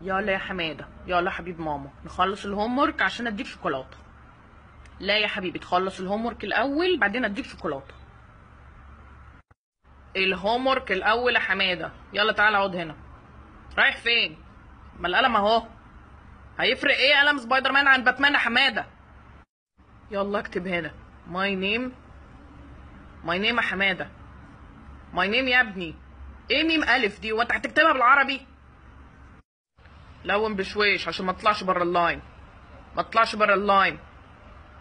يلا يا حماده يلا حبيب ماما نخلص ال homework عشان اديك شوكولاته. لا يا حبيبي تخلص ال homework الأول بعدين اديك شوكولاته. ال homework الأول يا حماده. يلا تعالى اقعد هنا. رايح فين؟ ما القلم اهو. هيفرق إيه قلم سبايدر مان عن باتمان يا حماده؟ يلا اكتب هنا. my name. my name يا حماده. my name يا ابني. إيه ميم ألف دي؟ وانت هتكتبها بالعربي. لون بشويش عشان ما تطلعش بره ال line. ما تطلعش بره ال line.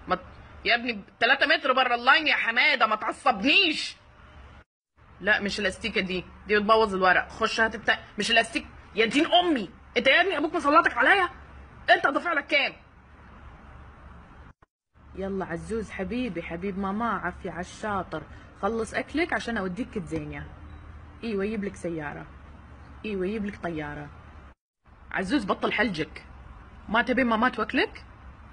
ما ت... يا ابني 3 متر بره ال line يا حمادة ما تعصبنيش. لا مش الأستيكة دي. دي بتبوظ الورق. خش هات التا... مش الاستيك يا دين أمي. انت يا ابني أبوك مسلطك عليا؟ انت دافع لك كام؟ يلا عزوز حبيبي حبيب ماما عافية على الشاطر. خلص أكلك عشان أوديك كتزينيا إيوه يجيب لك سيارة. إيوه يجيب لك طيارة. عزوز بطل حلجك. ما تبي ماما توكلك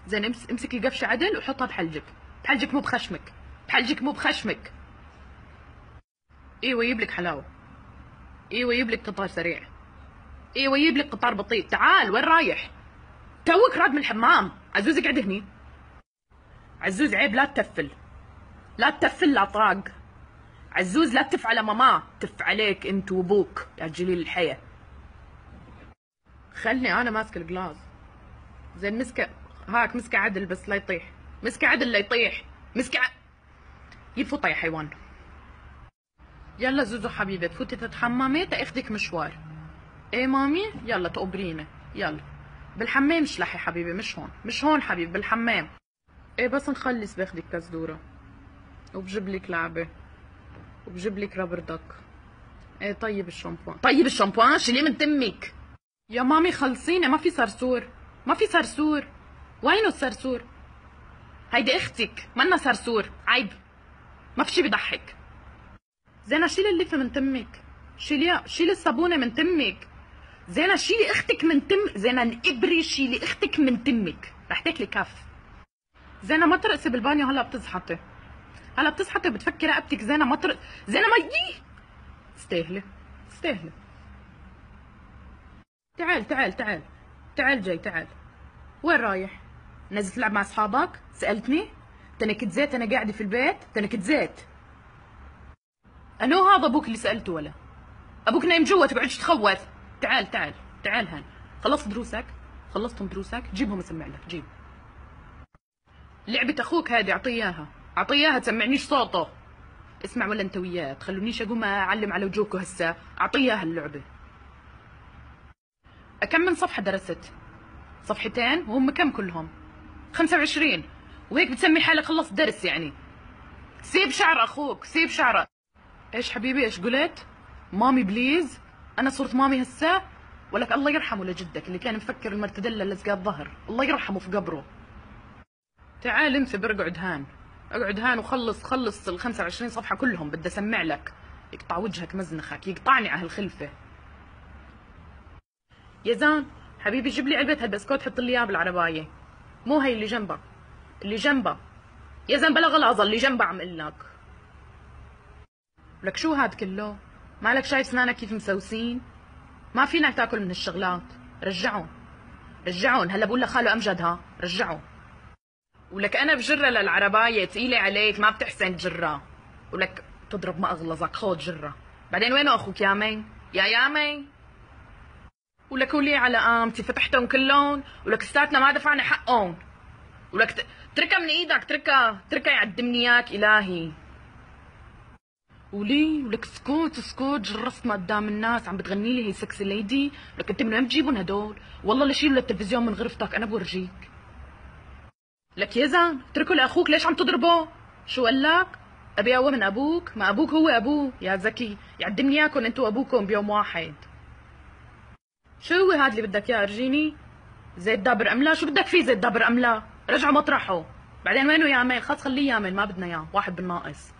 زين امس امسك القفشة عدل وحطها بحلجك. بحلجك مو بخشمك. بحلجك مو بخشمك. إيوه يجيب لك حلاوة. إيوه يجيب لك قطار سريع. إيوه يجيب لك قطار بطيء. تعال وين رايح؟ توك راد من الحمام. عزوز اقعد هني. عزوز عيب لا تتفل. لا تتفل لا طراق عزوز لا تف على ماما. تف عليك انت وابوك يا جليل الحياة. خلني أنا ماسك الجلاس. زين مسكه هاك مسكه عدل بس لا يطيح. مسكه عدل لا يطيح. مسكه ع... يفوت يا حيوان. يلا زوزو حبيبة تفوتي تتحممي تاخدك مشوار. إيه مامي؟ يلا تقبرينا يلا. بالحمام اشلحي حبيبي مش هون. مش هون حبيبي بالحمام. إيه بس نخلص باخدك كزدورة وبجيب لك لعبة. وبجيب لك rubber duck إيه طيب الشامبوان. طيب الشامبوان شيليه من تمك. يا مامي خلصيني ما في صرصور. ما في صرصور. وينه الصرصور؟ هيدي أختك منا صرصور. عيب. ما في شي بيضحك. زينة شيلي اللفة من تمك. شيليها شيلي الصابونة من تمك. زينة شيلي أختك من تم زينة الابري شيلي أختك من تمك. رح تاكلي كف زينة ما ترقصي بالبانيو هلا بتزحطي. هلا بتزحطي بتفكري رقبتك. زينة ما ترق زينة ما يي استاهلي استاهلي تعال تعال تعال تعال جاي تعال وين رايح؟ نازل تلعب مع أصحابك؟ سألتني؟ تنكت زيت أنا قاعدة في البيت؟ تنكت زيت انو هذا أبوك اللي سألته ولا؟ أبوك نايم جوا تقعدش تخوث تعال تعال تعال هان خلصت دروسك؟ خلصتهم دروسك؟ جيبهم اسمع لك جيب لعبة أخوك هذه اعطيه إياها اعطيه إياها تسمعنيش صوته اسمع ولا أنت وياه تخلونيش أقوم أعلم على وجوهكم هسه اعطيه إياها اللعبة كم من صفحة درست؟ صفحتين؟ وهم كم كلهم؟ 25 وهيك بتسمي حالك خلصت درس يعني. سيب شعر أخوك سيب شعره إيش حبيبي؟ إيش قلت؟ مامي please أنا صرت مامي هسه. ولك الله يرحمه لجدك اللي كان مفكر المرتدلة لزقة الظهر. الله يرحمه في قبره. تعال انت برقعد هان. اقعد هان وخلص خلص ال 25 صفحة كلهم. بدي أسمع لك. يقطع وجهك مزنخك يقطعني على الخلفة يا زان حبيبي جيب لي علبة هالبسكوت حط لي اياه بالعرباية. مو هي اللي جنبها اللي جنبها. يا بلا غلاظة اللي جنبها عم أقول لك. شو هاد كله؟ مالك شايف اسنانك كيف مسوسين؟ ما فينك تاكل من هالشغلات رجعهم. رجعهم. هلا بقول لخاله امجد ها رجعهم. ولك أنا بجرة للعرباية تقيلة عليك ما بتحسن تجرها ولك تضرب ما أغلظك خود جرة. بعدين وينه أخوك؟ يامين يا يامين ولك ولي على قامتي فتحتهم كلهم ولك لساتنا ما دفعنا حقهم. ولك ت... تركها من إيدك تركها تركها يعدمني إياك إلهي. ولي ولك سكوت سكوت جرستنا قدام الناس عم بتغني لي hey sexy lady لك أنت من وين بتجيبهم هدول؟ والله لشيلوا للتلفزيون من غرفتك؟ أنا بورجيك لك يا زان اتركه لأخوك ليش عم تضربه؟ شو قال لك؟ أبي اقوى من أبوك ما أبوك هو أبوه. يا زكي يعدمني اياكم أنتوا وأبوكم بيوم واحد. شو هو هاد اللي بدك إياه؟ أرجيني. زيت دابر أملا. شو بدك فيه زيت دابر أملا؟ رجعوا مطرحه. بعدين وينه يعمل خلص خليه يعمل ما بدنا إياه. واحد بالناقص.